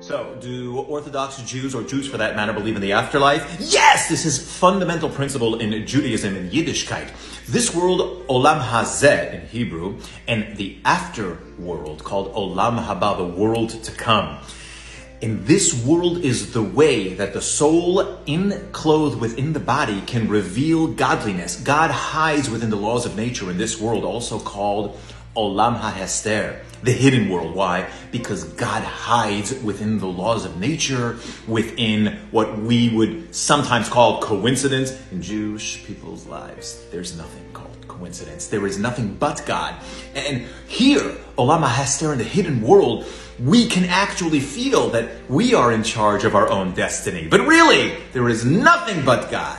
So, do Orthodox Jews or Jews for that matter believe in the afterlife? Yes! This is fundamental principle in Judaism and Yiddishkeit. This world, Olam Hazeh in Hebrew, and the after world called Olam Haba, the world to come. In this world is the way that the soul, enclosed within the body, can reveal godliness. God hides within the laws of nature in this world, also called Olam HaHester, the hidden world. Why? Because God hides within the laws of nature, within what we would sometimes call coincidence. In Jewish people's lives, there's nothing called coincidence. There is nothing but God. And here, Olam HaHester in the hidden world, we can actually feel that we are in charge of our own destiny. But really, there is nothing but God.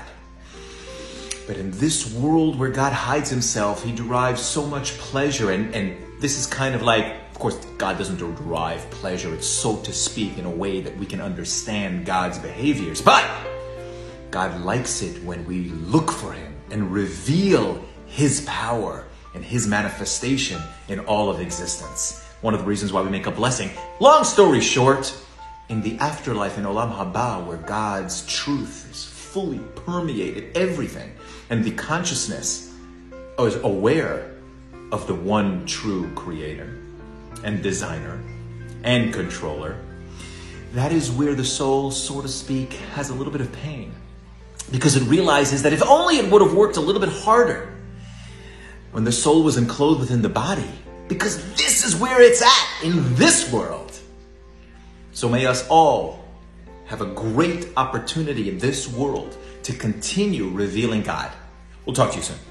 But in this world where God hides himself, he derives so much pleasure. And, and this is kind of like, of course, God doesn't derive pleasure. It's so to speak in a way that we can understand God's behaviors. But God likes it when we look for him and reveal his power and his manifestation in all of existence. One of the reasons why we make a blessing. Long story short, in the afterlife in Olam Haba, where God's truth is fully permeated everything, and the consciousness is aware of the one true creator and designer and controller, that is where the soul, so to speak, has a little bit of pain. Because it realizes that if only it would have worked a little bit harder when the soul was enclosed within the body, because this is where it's at in this world. So may us all have a great opportunity in this world to continue revealing God. We'll talk to you soon.